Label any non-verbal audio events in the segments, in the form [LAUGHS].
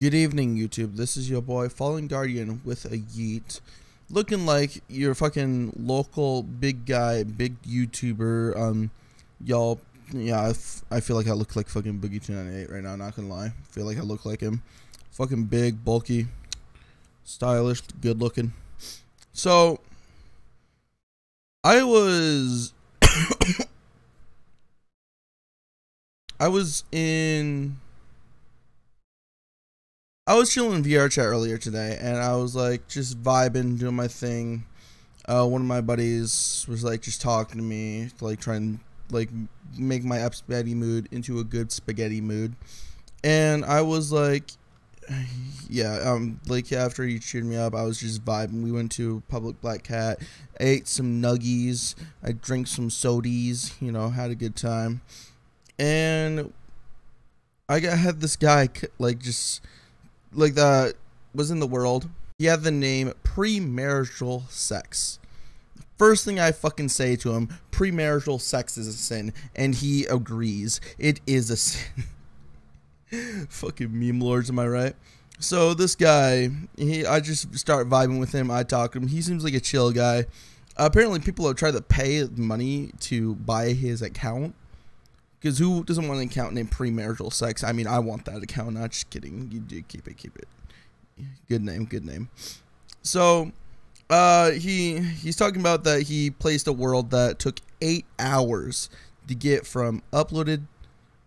Good evening, YouTube. This is your boy, Fallen Guardian, with a yeet. Looking like your fucking local big guy, big YouTuber. Um, y'all, yeah, I, f- I feel like I look like fucking Boogie 298 right now, not gonna lie. Feel like I look like him. Fucking big, bulky, stylish, good looking. So, I was. [COUGHS] I was in I was chilling in VRChat earlier today, and I was like just vibing, doing my thing. Uh, one of my buddies was like just talking to me, like trying like make my up spaghetti mood into a good spaghetti mood, and I was like, yeah, um, like after he cheered me up, I was just vibing. We went to Public Black Cat, ate some nuggies, I drank some sodies, you know, had a good time, and I got had this guy like just like the was in the world. He had the name premarital sex. First thing I fucking say to him, premarital sex is a sin, and he agrees. It is a sin. [LAUGHS] fucking meme lords, am I right? So this guy, he, I just start vibing with him. I talk to him. He seems like a chill guy. apparently, people have tried to pay money to buy his account. Because who doesn't want an account named premarital sex? I mean, I want that account. Not just kidding. You do keep it, keep it. Good name, good name. So, uh, he he's talking about that he placed a world that took eight hours to get from uploaded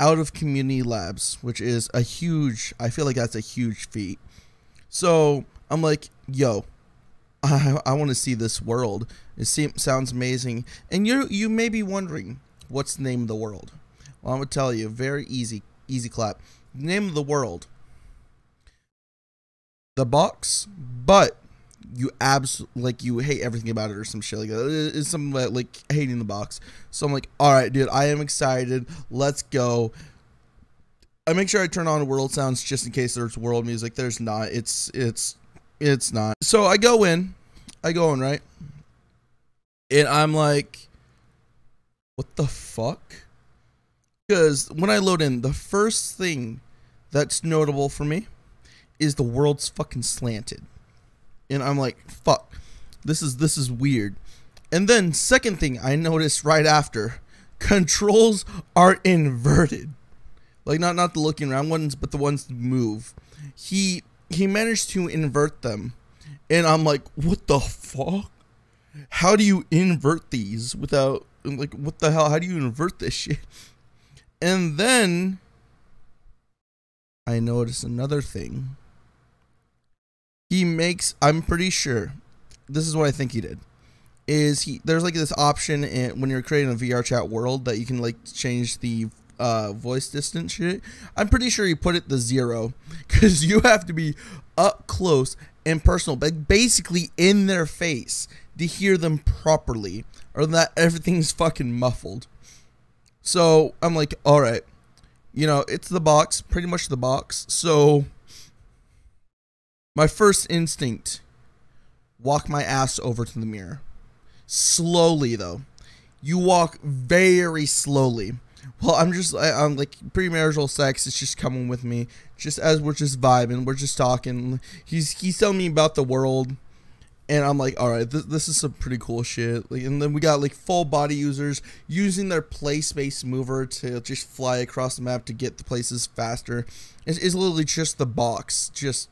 out of community labs, which is a huge. I feel like that's a huge feat. So I'm like, yo, [LAUGHS] I, I want to see this world. It seems sounds amazing, and you you may be wondering what's the name of the world. Well, I'm gonna tell you, very easy, easy clap. Name of the world. The box, but you abs like you hate everything about it or some shit like. It's like, like hating the box. So I'm like, all right, dude, I am excited. Let's go. I make sure I turn on world sounds just in case there's world music. There's not. It's it's it's not. So I go in, I go in right, and I'm like, what the fuck? Because when I load in, the first thing that's notable for me is the world's fucking slanted. And I'm like, fuck, this is this is weird. And then second thing I noticed right after, [LAUGHS] controls are inverted. Like not not the looking around ones, but the ones that move. He he managed to invert them. And I'm like, what the fuck? How do you invert these without like what the hell? How do you invert this shit? And then I notice another thing. He makes I'm pretty sure this is what I think he did. Is he there's like this option in, when you're creating a VRChat world that you can like change the uh, voice distance shit. I'm pretty sure he put it to zero [LAUGHS] because you have to be up close and personal, but basically in their face to hear them properly, or that everything's fucking muffled. So I'm like, all right, you know, it's the box, pretty much the box. So my first instinct, walk my ass over to the mirror. Slowly though. You walk very slowly. Well, I'm just, I, am like premarital sex. is just coming with me, just as we're just vibing, we're just talking. He's he's telling me about the world and I'm like, all right, th- this is some pretty cool shit. Like, and then we got like full body users using their play space mover to just fly across the map to get the places faster. It's, it's literally just the box. Just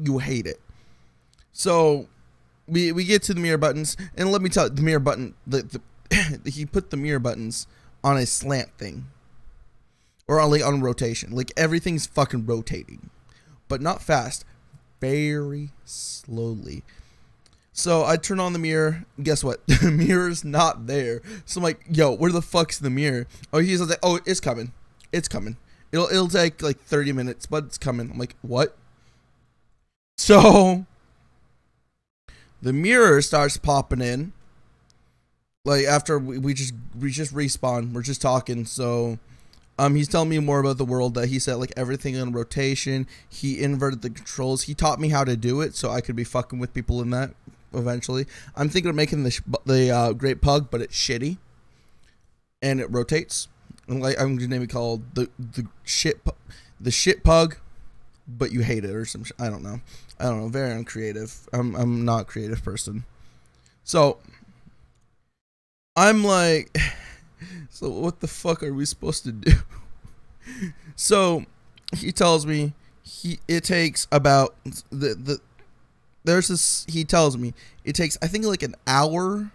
you hate it. So we we get to the mirror buttons, and let me tell you, the mirror button, the, the [COUGHS] he put the mirror buttons on a slant thing, or like on rotation. Like everything's fucking rotating, but not fast, very slowly so I turn on the mirror. Guess what? [LAUGHS] The mirror's not there. So I'm like, yo, where the fuck's the mirror? Oh, he's like, oh, it's coming. It's coming. It'll it'll take like 30 minutes, but it's coming. I'm like, what? So the mirror starts popping in. Like after we, we just we just respawn. We're just talking. So um, he's telling me more about the world that he set like everything on rotation. He inverted the controls. He taught me how to do it, so I could be fucking with people in that eventually. I'm thinking of making the the uh, Great Pug, but it's shitty, and it rotates. And like I'm gonna name it called the the shit the shit pug, but you hate it or some. Sh- I don't know. I don't know. Very uncreative. I'm I'm not a creative person. So I'm like, [SIGHS] so what the fuck are we supposed to do? [LAUGHS] so he tells me he it takes about the the there's this he tells me it takes I think like an hour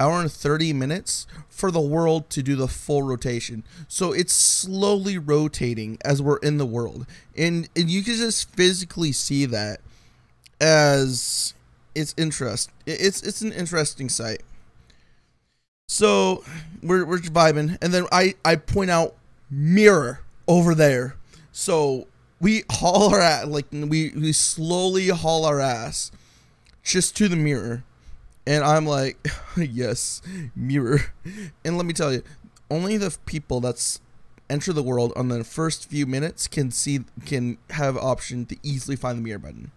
hour and 30 minutes for the world to do the full rotation. So it's slowly rotating as we're in the world. And, and you can just physically see that as it's interest. It's it's an interesting sight. So we're we're vibing and then I I point out mirror over there. So we haul our ass like we we slowly haul our ass just to the mirror and I'm like, [LAUGHS] yes, mirror. And let me tell you, only the people that's enter the world on the first few minutes can see can have option to easily find the mirror button.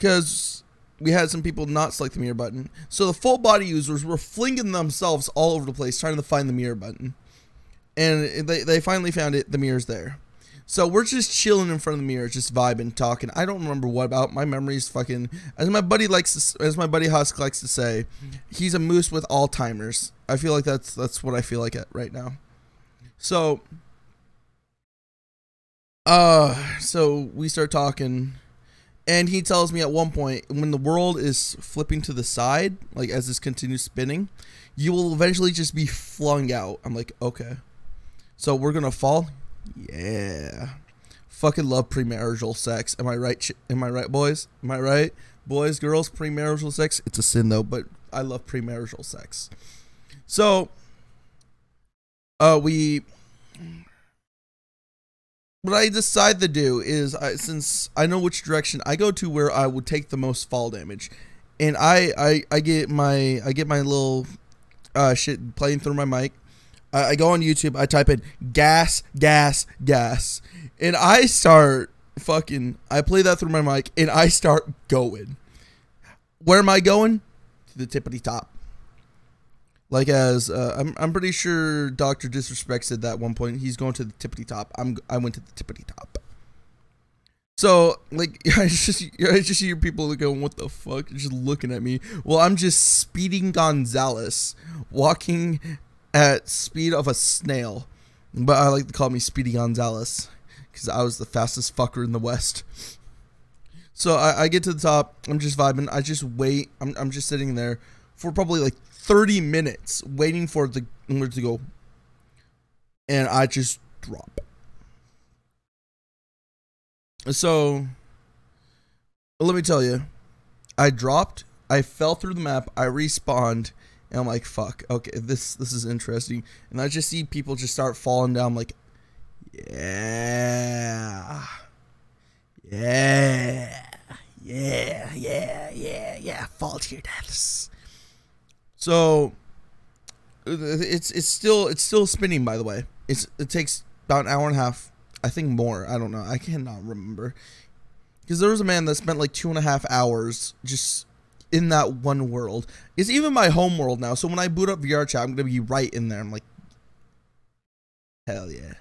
Cuz we had some people not select the mirror button. So the full body users were flinging themselves all over the place trying to find the mirror button. And they, they finally found it. The mirror's there. So we're just chilling in front of the mirror, just vibing, talking. I don't remember what about. My memory's fucking. As my buddy likes to, as my buddy Husk likes to say, he's a moose with Alzheimer's. I feel like that's that's what I feel like at right now. So, uh, so we start talking, and he tells me at one point when the world is flipping to the side, like as this continues spinning, you will eventually just be flung out. I'm like, okay. So we're gonna fall. Yeah. Fucking love premarital sex. Am I right? Am I right, boys? Am I right? Boys, girls, premarital sex. It's a sin though, but I love premarital sex. So, uh, we. What I decide to do is, I, since I know which direction I go to, where I would take the most fall damage, and I, I, I get my, I get my little, uh, shit playing through my mic I go on YouTube, I type in gas, gas, gas, and I start fucking. I play that through my mic, and I start going. Where am I going? To the tippity top. Like as uh, I'm, I'm pretty sure Doctor Disrespect said that one point. He's going to the tippity top. I'm, I went to the tippity top. So like [LAUGHS] I just I just hear people going, "What the fuck?" Just looking at me. Well, I'm just speeding Gonzalez, walking at speed of a snail. But I like to call me Speedy Gonzalez because I was the fastest fucker in the West. So I, I, get to the top. I'm just vibing. I just wait. I'm, I'm just sitting there for probably like 30 minutes waiting for the where to go. And I just drop. So let me tell you, I dropped. I fell through the map. I respawned and I'm like, fuck, okay, this this is interesting. And I just see people just start falling down. I'm like, yeah, yeah, yeah, yeah, yeah, yeah, fall to your deaths. So it's it's still it's still spinning. By the way, it's it takes about an hour and a half. I think more. I don't know. I cannot remember. Because there was a man that spent like two and a half hours just in that one world. It's even my home world now. So when I boot up VRChat, I'm gonna be right in there. I'm like, hell yeah.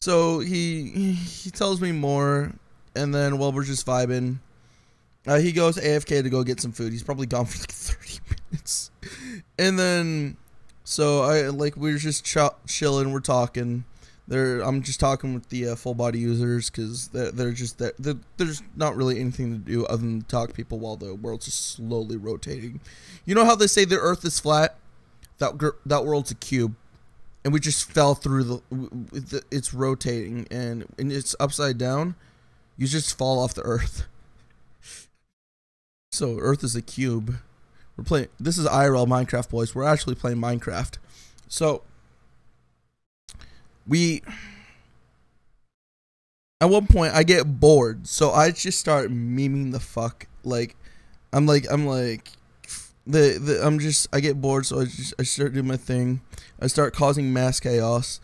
So he he tells me more, and then while we're just vibing, uh, he goes AFK to go get some food. He's probably gone for like [LAUGHS] 30 minutes, and then so I like we're just ch- chilling, we're talking they're I'm just talking with the uh, full body users because they're, they're just they're, there's not really anything to do other than talk people while the world's just slowly rotating. You know how they say the Earth is flat? That that world's a cube, and we just fell through the. It's rotating and and it's upside down. You just fall off the Earth. [LAUGHS] So Earth is a cube. We're playing. This is IRL Minecraft, boys. We're actually playing Minecraft. So we at one point I get bored, so I just start memeing the fuck. Like I'm like I'm like the, the I'm just I get bored, so I just I start doing my thing. I start causing mass chaos,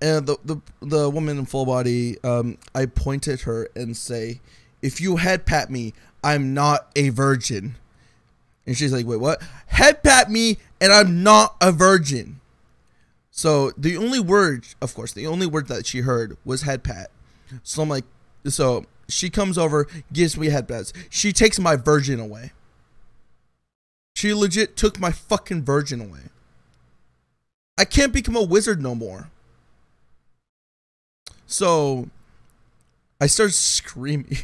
and the the the woman in full body, um, I point at her and say, "If you head pat me, I'm not a virgin." And she's like, "Wait, what? Head pat me, and I'm not a virgin." So the only word, of course, the only word that she heard was head pat. So I'm like, so she comes over, gives me headbands. She takes my virgin away. She legit took my fucking virgin away. I can't become a wizard no more. So I start screaming.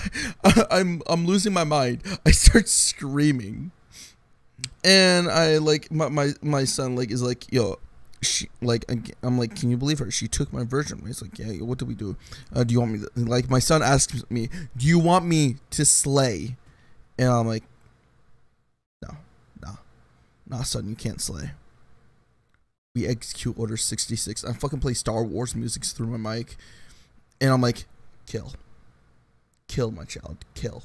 [LAUGHS] I'm I'm losing my mind. I start screaming. And I like my my, my son like is like, yo, she like I'm like, can you believe her? She took my virgin. He's like, yeah. What do we do? Uh, do you want me? To, like my son asks me, do you want me to slay? And I'm like, no, no, nah, son, you can't slay. We execute Order 66. I fucking play Star Wars music through my mic, and I'm like, kill, kill my child, kill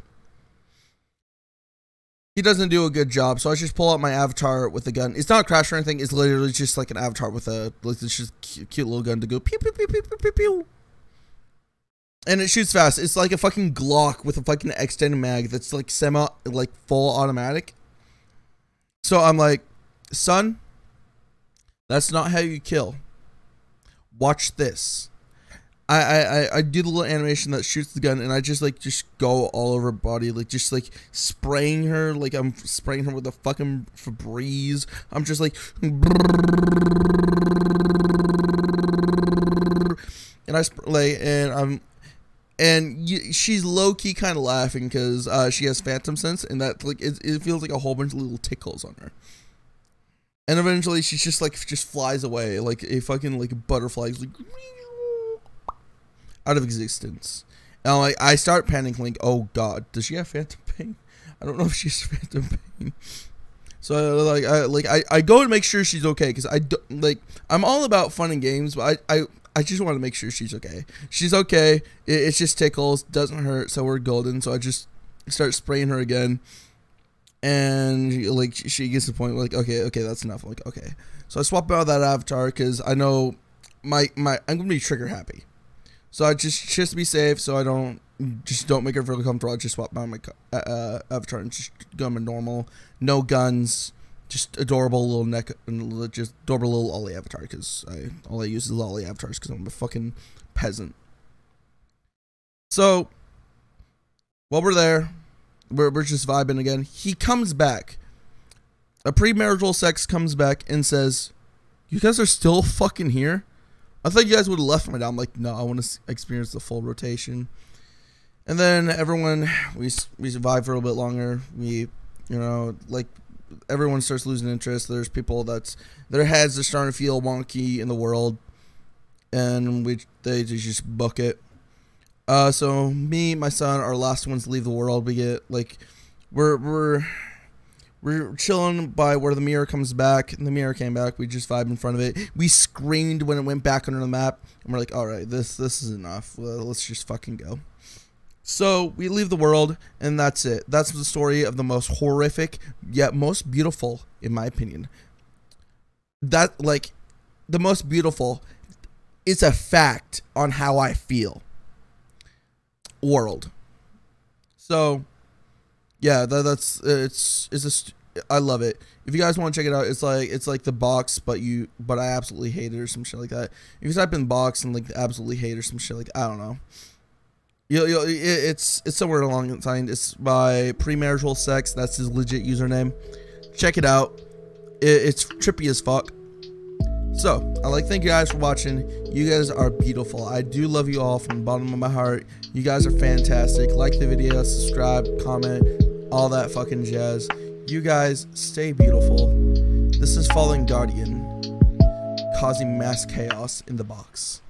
he doesn't do a good job. So I just pull out my avatar with a gun. It's not a crash or anything. It's literally just like an avatar with a like it's just cute, cute little gun to go pew pew pew pew pew pew pew. And it shoots fast. It's like a fucking Glock with a fucking extended mag that's like semi like full automatic. So I'm like, son, that's not how you kill. Watch this. I, I, I do the little animation that shoots the gun and I just like just go all over her body like just like spraying her like I'm spraying her with a fucking Febreze. I'm just like and I like and I'm and she's low key kind of laughing because uh, she has phantom sense and that like it, it feels like a whole bunch of little tickles on her. And eventually she's just like just flies away like a fucking like butterfly like out of existence. And I'm like, I start panicking, like, oh god, does she have phantom pain? I don't know if she's [LAUGHS] phantom pain. So like, I like I, I go and make sure she's okay because I do, like I'm all about fun and games, but I I, I just want to make sure she's okay. She's okay. It, it's just tickles, doesn't hurt, so we're golden. So I just start spraying her again, and like she gets to the point like, okay, okay, that's enough. I'm like okay, so I swap out that avatar because I know my my I'm gonna be trigger happy. So I just just to be safe, so I don't just don't make her feel comfortable. I just swap my, my uh, uh, avatar and just go my normal, no guns, just adorable little neck, just adorable little Ollie avatar because I all I use is Ollie avatars because I'm a fucking peasant. So while we're there, we're we're just vibing again. He comes back. A premarital sex comes back and says, "You guys are still fucking here." I thought you guys would have left my dad. I'm like, no, I want to experience the full rotation. And then everyone, we we survive for a little bit longer. We, you know, like everyone starts losing interest. There's people that's their heads are starting to feel wonky in the world, and we they just book it. Uh, so me, my son, our last ones to leave the world. We get like, we're we're we're chilling by where the mirror comes back, and the mirror came back. We just vibed in front of it. We screamed when it went back under the map, and we're like, "All right, this this is enough. let's just fucking go." So we leave the world, and that's it. That's the story of the most horrific yet most beautiful, in my opinion. That like, the most beautiful is a fact on how I feel. World. So yeah, that, that's it's it's a I love it. If you guys want to check it out, it's like it's like the box, but you but I absolutely hate it or some shit like that. If you type in box and like absolutely hate or some shit like I don't know. You, you, it's it's somewhere along the line. It's by premarital sex. That's his legit username. Check it out. It, it's trippy as fuck. So, I like thank you guys for watching. You guys are beautiful. I do love you all from the bottom of my heart. You guys are fantastic. Like the video, subscribe, comment, all that fucking jazz. You guys stay beautiful. This is Fallen Guardian, causing mass chaos in the box.